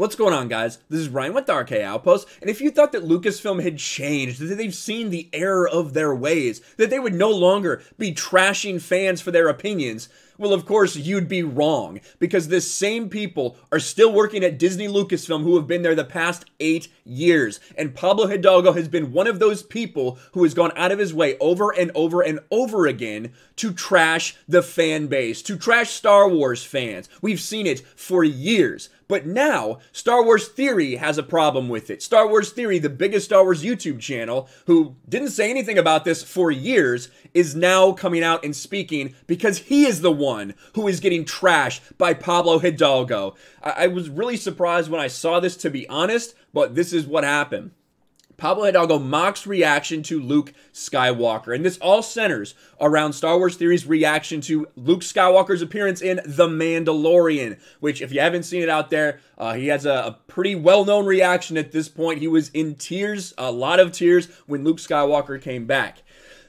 What's going on, guys? This is Ryan with RK Outpost, and if you thought that Lucasfilm had changed, that they've seen the error of their ways, that they would no longer be trashing fans for their opinions, well, of course, you'd be wrong, because the same people are still working at Disney Lucasfilm who have been there the past eight years. And Pablo Hidalgo has been one of those people who has gone out of his way over and over and over again to trash the fan base, to trash Star Wars fans. We've seen it for years. But now, Star Wars Theory has a problem with it. Star Wars Theory, the biggest Star Wars YouTube channel, who didn't say anything about this for years, is now coming out and speaking because he is the one who is getting trashed by Pablo Hidalgo. I, I was really surprised when I saw this, to be honest, but this is what happened. Pablo Hidalgo mocks reaction to Luke Skywalker. And this all centers around Star Wars Theory's reaction to Luke Skywalker's appearance in The Mandalorian, which, if you haven't seen it out there, uh, he has a, a pretty well known reaction at this point. He was in tears, a lot of tears, when Luke Skywalker came back.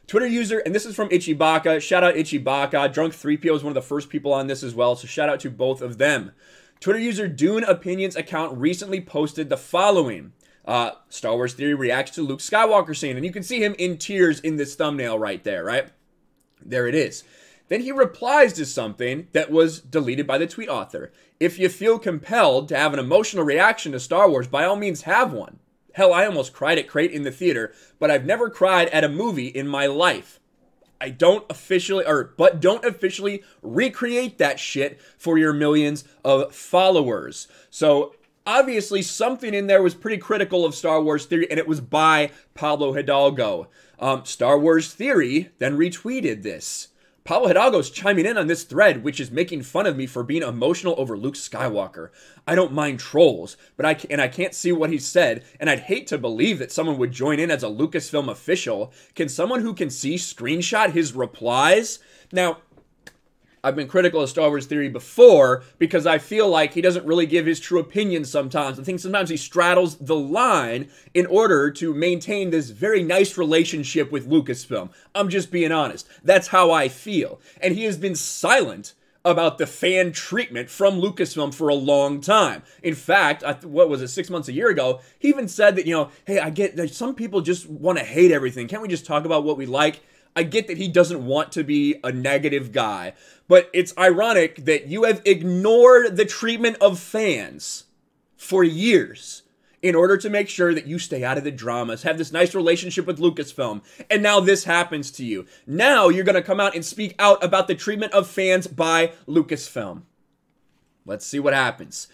Twitter user, and this is from ItchyBacca. Shout out ItchyBacca. Drunk 3PO is one of the first people on this as well, so shout out to both of them. Twitter user Dune Opinions account recently posted the following uh, Star Wars Theory reacts to Luke Skywalker scene. And you can see him in tears in this thumbnail right there, right? There it is. Then he replies to something that was deleted by the tweet author. If you feel compelled to have an emotional reaction to Star Wars, by all means have one. Hell, I almost cried at Crait in the theater, but I've never cried at a movie in my life. I don't officially, or, but don't officially recreate that shit for your millions of followers. So obviously something in there was pretty critical of Star Wars Theory, and it was by Pablo Hidalgo. Um, Star Wars Theory then retweeted this. Pablo Hidalgo's chiming in on this thread, which is making fun of me for being emotional over Luke Skywalker. I don't mind trolls, but I and I can't see what he said, and I'd hate to believe that someone would join in as a Lucasfilm official. Can someone who can see screenshot his replies? Now, I've been critical of Star Wars Theory before because I feel like he doesn't really give his true opinion sometimes. I think sometimes he straddles the line in order to maintain this very nice relationship with Lucasfilm. I'm just being honest. That's how I feel. And he has been silent about the fan treatment from Lucasfilm for a long time. In fact, what was it, six months, a year ago, he even said that, you know, hey, I get that some people just want to hate everything. Can't we just talk about what we like? I get that he doesn't want to be a negative guy, but it's ironic that you have ignored the treatment of fans for years in order to make sure that you stay out of the dramas, have this nice relationship with Lucasfilm, and now this happens to you. Now you're going to come out and speak out about the treatment of fans by Lucasfilm. Let's see what happens.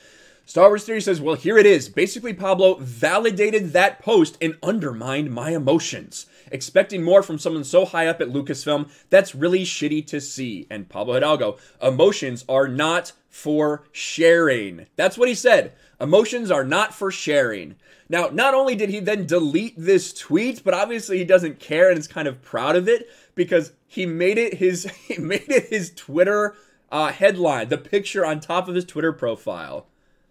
Star Wars Theory says, well, here it is. Basically, Pablo validated that post and undermined my emotions. Expecting more from someone so high up at Lucasfilm, that's really shitty to see. And Pablo Hidalgo, emotions are not for sharing. That's what he said. Emotions are not for sharing. Now, not only did he then delete this tweet, but obviously he doesn't care and is kind of proud of it because he made it his he made it his Twitter uh, headline, the picture on top of his Twitter profile.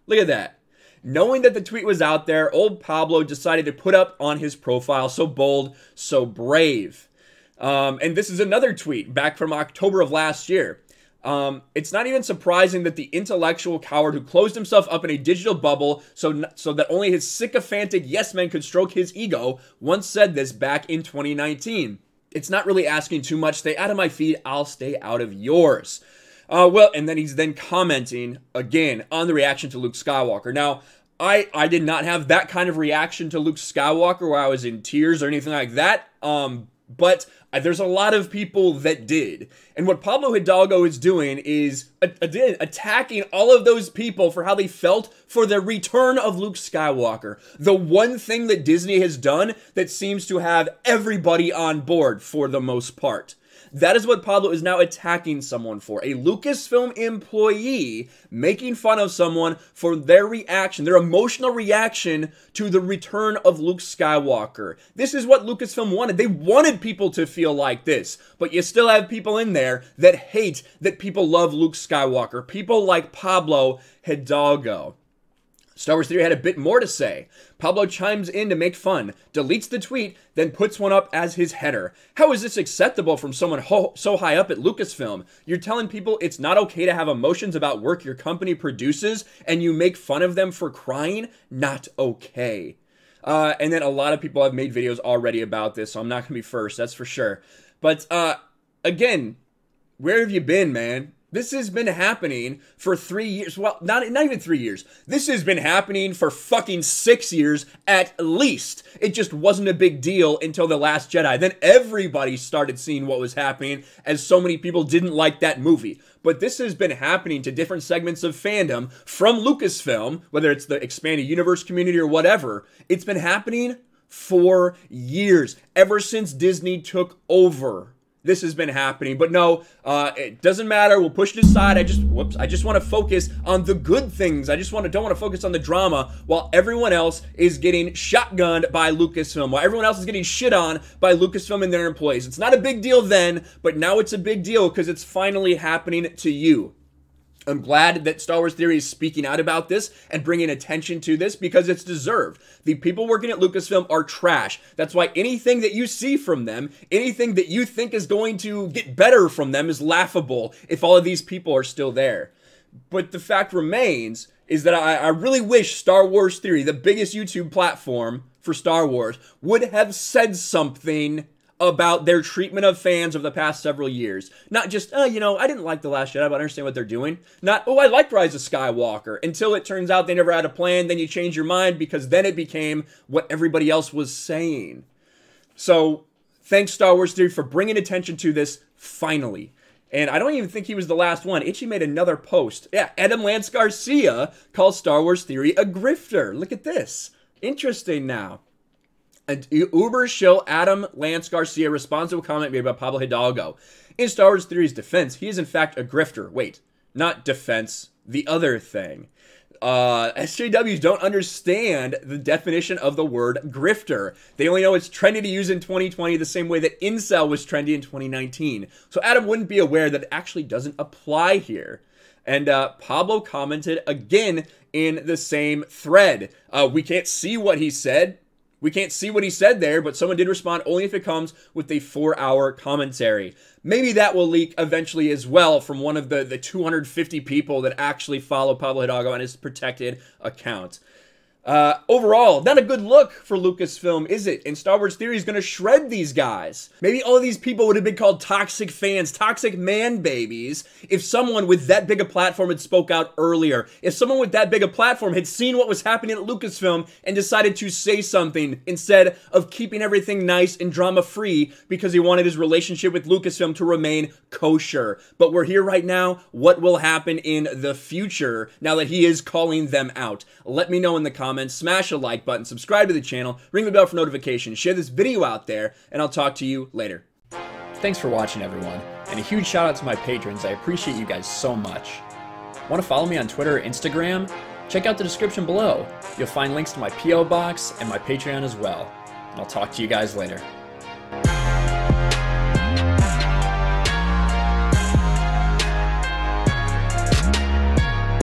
Look at that. Knowing that the tweet was out there, old Pablo decided to put up on his profile so bold, so brave. Um, and this is another tweet back from October of last year. Um, it's not even surprising that the intellectual coward who closed himself up in a digital bubble so, so that only his sycophantic yes men could stroke his ego once said this back in 2019. It's not really asking too much. Stay out of my feed, I'll stay out of yours. Uh, well, and then he's then commenting again on the reaction to Luke Skywalker. Now, I I did not have that kind of reaction to Luke Skywalker where I was in tears or anything like that. Um, but there's a lot of people that did. And what Pablo Hidalgo is doing is again attacking all of those people for how they felt for the return of Luke Skywalker. The one thing that Disney has done that seems to have everybody on board for the most part. That is what Pablo is now attacking someone for. A Lucasfilm employee making fun of someone for their reaction, their emotional reaction to the return of Luke Skywalker. This is what Lucasfilm wanted. They wanted people to feel like this, but you still have people in there that hate that people love Luke Skywalker. People like Pablo Hidalgo. Star Wars Theory had a bit more to say. Pablo chimes in to make fun, deletes the tweet, then puts one up as his header. How is this acceptable from someone ho- so high up at Lucasfilm? You're telling people it's not okay to have emotions about work your company produces and you make fun of them for crying? Not okay. Uh, and then a lot of people have made videos already about this, so I'm not to be first, that's for sure. But uh, again, where have you been, man? This has been happening for three years. Well, not, not even three years. This has been happening for fucking six years at least. It just wasn't a big deal until The Last Jedi. Then everybody started seeing what was happening as so many people didn't like that movie. But this has been happening to different segments of fandom from Lucasfilm, whether it's the expanded universe community or whatever. It's been happening for years, ever since Disney took over this has been happening. But no, uh, it doesn't matter. We'll push it aside. I just whoops. I just want to focus on the good things. I just want to don't want to focus on the drama while everyone else is getting shotgunned by Lucasfilm. While everyone else is getting shit on by Lucasfilm and their employees. It's not a big deal then, but now it's a big deal because it's finally happening to you. I'm glad that Star Wars Theory is speaking out about this and bringing attention to this because it's deserved. The people working at Lucasfilm are trash. That's why anything that you see from them, anything that you think is going to get better from them is laughable if all of these people are still there. But the fact remains is that I, I really wish Star Wars Theory, the biggest YouTube platform for Star Wars, would have said something about their treatment of fans over the past several years. Not just, oh, you know, I didn't like The Last Jedi, but I understand what they're doing. Not, oh, I liked Rise of Skywalker, until it turns out they never had a plan, then you change your mind because then it became what everybody else was saying. So, thanks, Star Wars Theory, for bringing attention to this finally. And I don't even think he was the last one. Itchy made another post. Yeah, Adam Lance Garcia calls Star Wars Theory a grifter. Look at this. Interesting now. And Uber show Adam Lance Garcia responds to a comment made by Pablo Hidalgo. In Star Wars Theory's defense, he is in fact a grifter. Wait, not defense, the other thing. Uh, SJWs don't understand the definition of the word grifter. They only know it's trendy to use in 2020 the same way that incel was trendy in 2019. So Adam wouldn't be aware that it actually doesn't apply here. And uh, Pablo commented again in the same thread. Uh, we can't see what he said we can't see what he said there, but someone did respond only if it comes with a four hour commentary. Maybe that will leak eventually as well from one of the, the 250 people that actually follow Pablo Hidalgo on his protected account. Uh, overall, not a good look for Lucasfilm, is it? And Star Wars Theory is going to shred these guys. Maybe all of these people would have been called toxic fans, toxic man babies, if someone with that big a platform had spoke out earlier. If someone with that big a platform had seen what was happening at Lucasfilm and decided to say something instead of keeping everything nice and drama free because he wanted his relationship with Lucasfilm to remain kosher. But we're here right now. What will happen in the future now that he is calling them out? Let me know in the comments smash a like button, subscribe to the channel, ring the bell for notifications, share this video out there, and I'll talk to you later. Thanks for watching, everyone, and a huge shout out to my patrons. I appreciate you guys so much. Want to follow me on Twitter or Instagram? Check out the description below. You'll find links to my P.O. box and my Patreon as well. And I'll talk to you guys later.